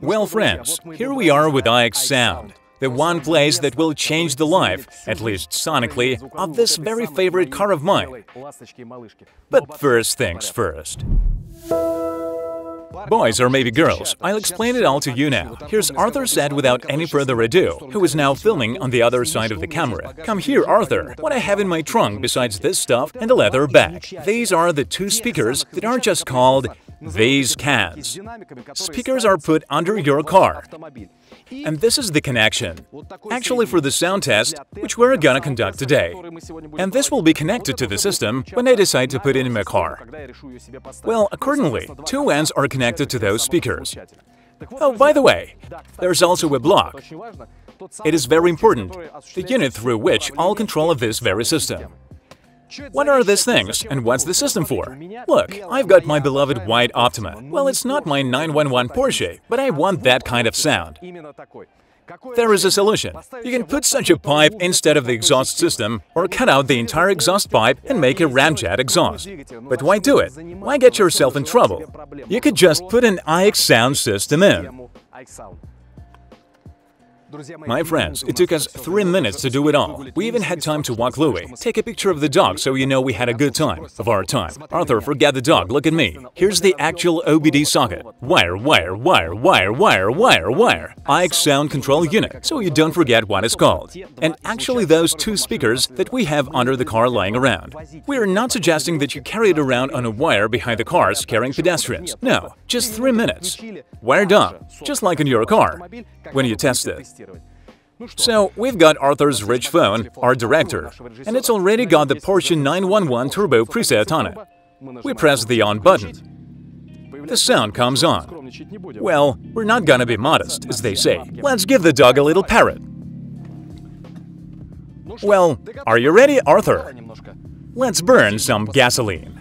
Well, friends, here we are with iXsound, the one place that will change the life, at least sonically, of this very favorite car of mine. But first things first. Boys or maybe girls, I'll explain it all to you now. Here's Arthur said without any further ado, who is now filming on the other side of the camera. Come here, Arthur. What I have in my trunk besides this stuff and a leather bag. These are the two speakers that are just called these cans. Speakers are put under your car. And this is the connection. Actually for the sound test, which we're gonna conduct today. And this will be connected to the system when I decide to put it in my car. Well, accordingly, two ends are connected to those speakers. Oh, by the way, there's also a block. It is very important, the unit through which all control of this very system. What are these things, and what's the system for? Look, I've got my beloved white Optima. Well, it's not my 911 Porsche, but I want that kind of sound. There is a solution. You can put such a pipe instead of the exhaust system, or cut out the entire exhaust pipe and make a ramjet exhaust. But why do it? Why get yourself in trouble? You could just put an iXsound system in. My friends, it took us three minutes to do it all. We even had time to walk Louis. Take a picture of the dog so you know we had a good time. Of our time. Arthur, forget the dog, look at me. Here's the actual OBD socket. Wire, wire, wire, wire, wire, wire, wire. iXsound control unit, so you don't forget what it's called. And actually those two speakers that we have under the car lying around. We are not suggesting that you carry it around on a wire behind the car scaring pedestrians. No, just three minutes. Wired up, just like in your car, when you test it. So, we've got Arthur's rich phone, our director, and it's already got the Porsche 911 Turbo preset on it. We press the on button. The sound comes on. Well, we're not gonna be modest, as they say. Let's give the dog a little parrot. Well, are you ready, Arthur? Let's burn some gasoline.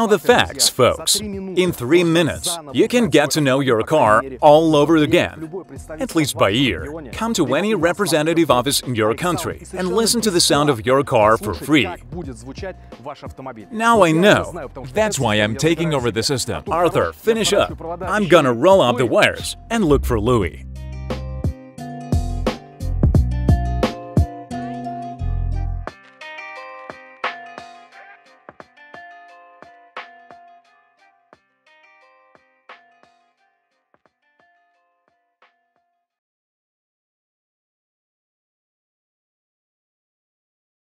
Now the facts, folks. In three minutes, you can get to know your car all over again, at least by ear. Come to any representative office in your country and listen to the sound of your car for free. Now I know. That's why I'm taking over the system. Arthur, finish up. I'm gonna roll up the wires and look for Louis.